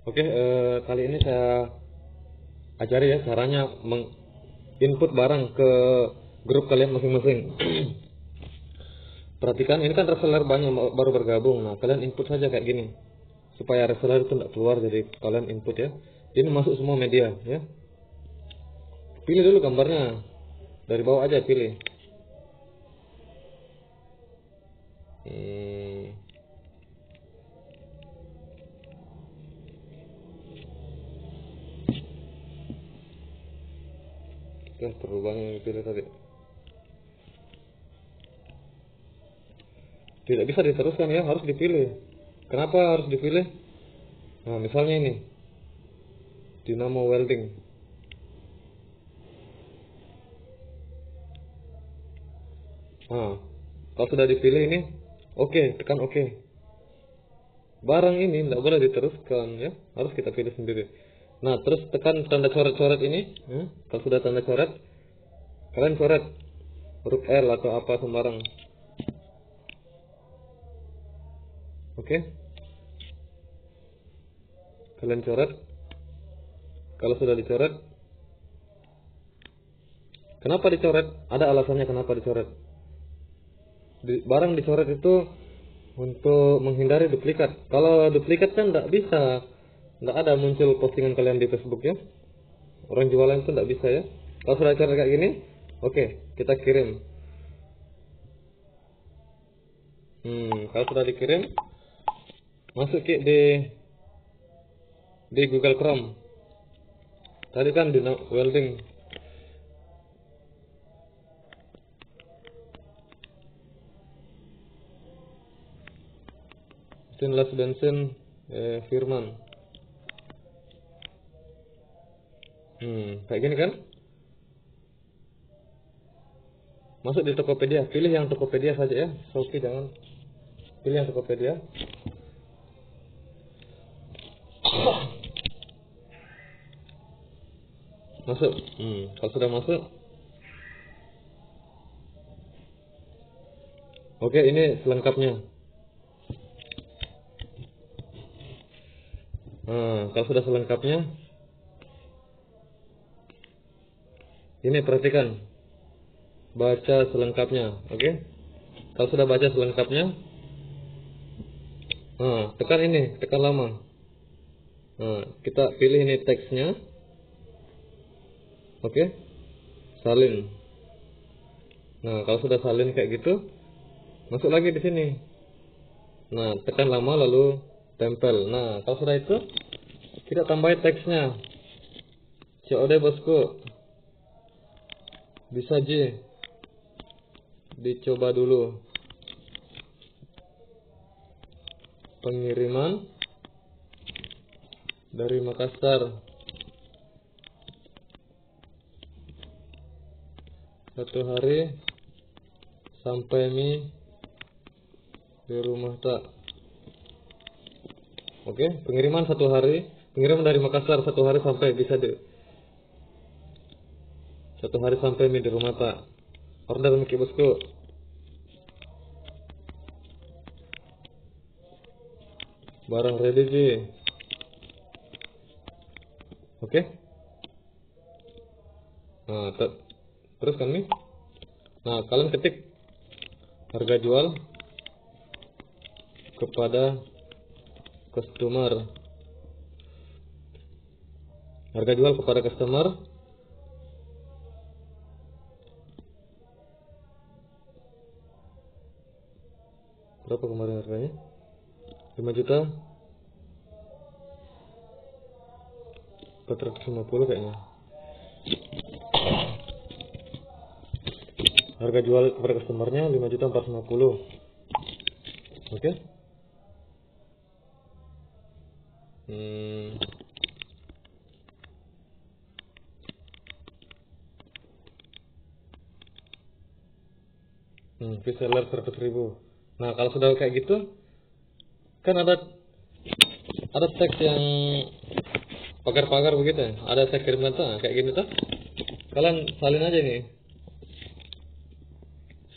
Oke, eh, kali ini saya ajari ya caranya input barang ke grup kalian masing-masing. Perhatikan, ini kan reseller banyak baru bergabung. Nah, kalian input saja kayak gini. Supaya reseller itu tidak keluar, jadi kalian input ya. Ini masuk semua media ya. Pilih dulu gambarnya. Dari bawah aja pilih. Hmm. Oke, perubahan yang dipilih tadi. Tidak bisa diteruskan ya, harus dipilih. Kenapa harus dipilih? Nah, misalnya ini. Dinamo welding. Nah, kalau sudah dipilih ini, oke, okay, tekan oke. Okay. Barang ini tidak boleh diteruskan ya, harus kita pilih sendiri. Nah, terus tekan tanda coret-coret ini. Ya. Kalau sudah tanda coret, kalian coret huruf L atau apa sembarang. Oke. Kalian coret. Kalau sudah dicoret, kenapa dicoret? Ada alasannya kenapa dicoret. Di, barang dicoret itu untuk menghindari duplikat. Kalau duplikat kan tidak bisa Nggak ada muncul postingan kalian di Facebook ya. Orang jualan itu nggak bisa ya. Kalau sudah cara kayak gini, oke, okay, kita kirim. Hmm, kalau sudah dikirim, masuk ke di di Google Chrome. Tadi kan di welding. Stainless bensin eh, Firman. Hmm, kayak gini kan? Masuk di Tokopedia, pilih yang Tokopedia saja ya. Shopee jangan. Pilih yang Tokopedia. Masuk. Hmm, kalau sudah masuk. Oke, ini selengkapnya. Nah, kalau sudah selengkapnya, Ini perhatikan. Baca selengkapnya, oke? Okay? Kalau sudah baca selengkapnya, nah, tekan ini, tekan lama. Nah, kita pilih ini teksnya. Oke? Okay? Salin. Nah, kalau sudah salin kayak gitu, masuk lagi di sini. Nah, tekan lama lalu tempel. Nah, kalau sudah itu, kita tambahin teksnya. COD bosku bisa J dicoba dulu. Pengiriman dari Makassar. Satu hari sampai mi di rumah tak oke pengiriman satu hari. Pengiriman dari Makassar satu hari sampai bisa di satu hari sampai di rumah Pak. Order Miki bosku. Barang ready sih. Oke. Okay? Nah, terus kami. Nah, kalian ketik harga jual kepada customer. Harga jual kepada customer berapa kemarin harganya? 5 juta? 450 kayaknya. Harga jual kepada customernya 5 juta 450 oke? Okay? hmm. Hmm, reseller 100 ribu Nah, kalau sudah kayak gitu, kan ada ada teks yang pagar-pagar begitu ya. Ada teks kirim nah, kayak gini tuh. Kalian salin aja nih.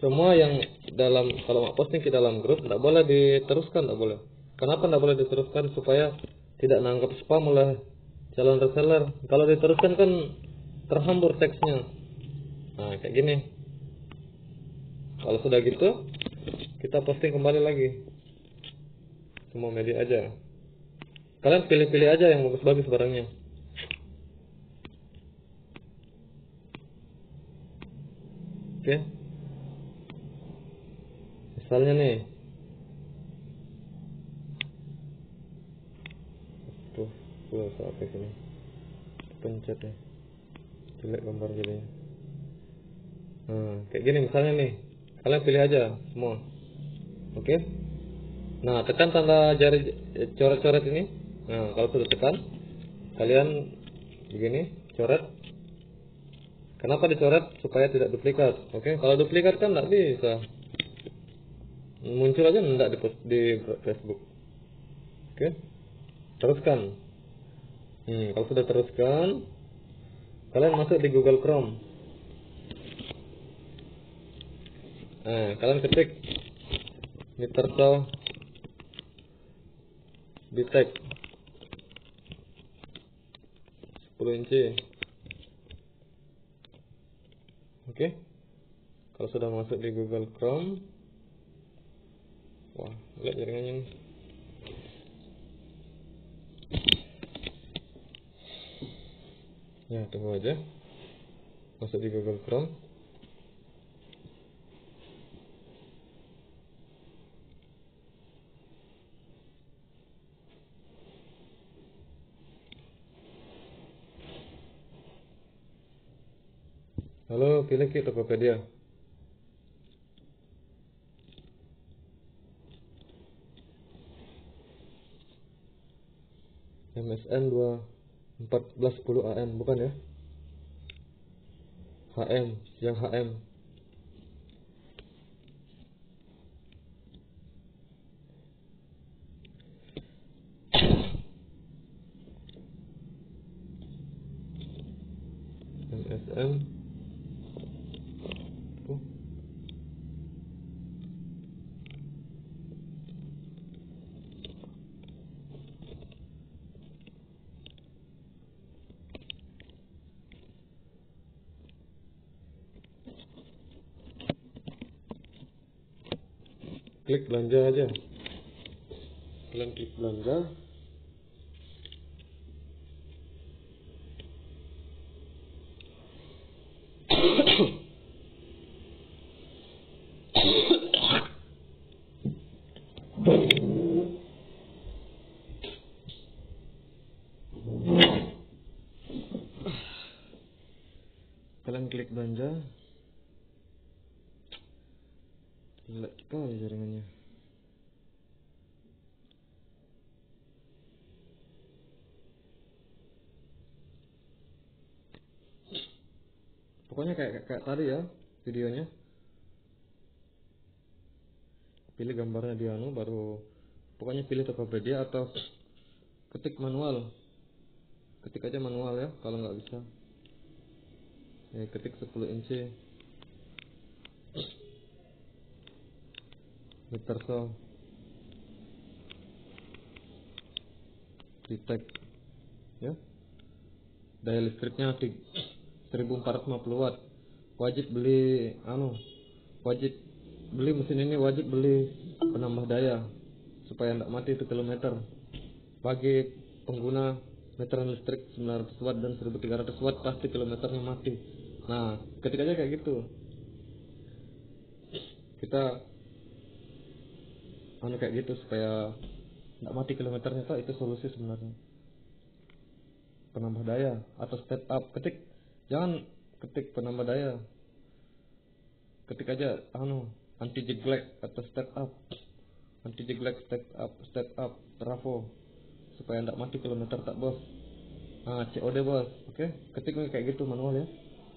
Semua yang dalam kalau mau posting ke dalam grup tidak boleh diteruskan, tidak boleh. Kenapa tidak boleh diteruskan supaya tidak nangkap spam oleh calon reseller kalau diteruskan kan terhambur teksnya nah kayak gini kalau sudah gitu kita posting kembali lagi. Semua media aja. Kalian pilih-pilih aja yang bagus-bagus barangnya. Oke. Misalnya nih. Tuh gue sampai sini. Pencet nih. Jelek gambar jadi nah kayak gini misalnya nih. Kalian pilih aja semua oke. Nah tekan tanda jari coret-coret ini. Nah kalau sudah tekan kalian begini coret. Kenapa dicoret? Supaya tidak duplikat. Oke kalau duplikat kan tidak bisa. Muncul aja tidak di, di Facebook. Oke. Teruskan. Hmm, kalau sudah teruskan kalian masuk di Google Chrome. Nah kalian ketik Mitterso Bitek 10 inci. Oke. Kalau sudah masuk di Google Chrome. Wah lihat jaringannya nih. Ya tunggu aja. Masuk di Google Chrome Ke Tokopedia. MSN 2 1410 AM bukan ya HM yang HM MSM klik belanja aja. Kalian klik belanja. Kalian klik belanja. Jelek sekali jaringannya pokoknya kayak, kayak tadi ya videonya. Pilih gambarnya di anu baru pokoknya pilih Tokopedia atau ketik manual. Ketik aja manual ya kalau nggak bisa. Ya, ketik 10 inci. Mitterso Vitek ya. Daya listriknya 1450 watt. Wajib beli anu wajib beli mesin ini wajib beli penambah daya supaya tidak mati itu kilometer. Bagi pengguna meteran listrik 900 watt dan 1300 watt pasti kilometernya mati. Nah ketikanya kayak gitu kita anu kayak gitu supaya nggak mati kilometernya itu solusi sebenarnya. Penambah daya atau step up. Ketik jangan ketik penambah daya. Ketik aja anu anti jeglek atau step up. Anti jeglek step up step up trafo supaya nggak mati kilometer tak bos. Nah COD bos. Oke okay? ketik kayak gitu manual ya.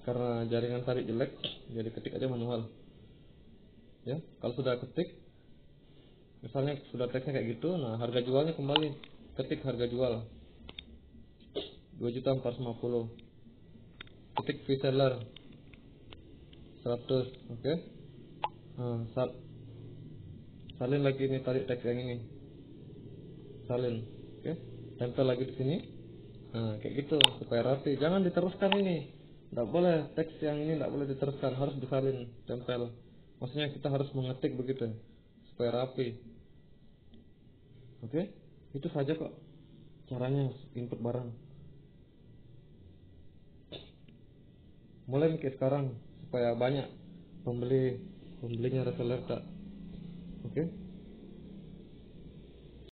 Karena jaringan tarik jelek jadi ketik aja manual. Ya kalau sudah ketik misalnya sudah teksnya kayak gitu nah harga jualnya kembali. Ketik harga jual. 2 juta 450 ketik fee seller 100 oke. Okay? nah, sal salin lagi ini tarik teks yang ini. Salin oke. Okay? tempel lagi di sini. Nah kayak gitu supaya rapi. Jangan diteruskan ini. Tidak boleh teks yang ini tidak boleh diteruskan. Harus disalin tempel maksudnya kita harus mengetik begitu supaya rapi. Oke? Itu saja kok caranya input barang mulai mikir sekarang supaya banyak pembeli pembelinya reseller tak oke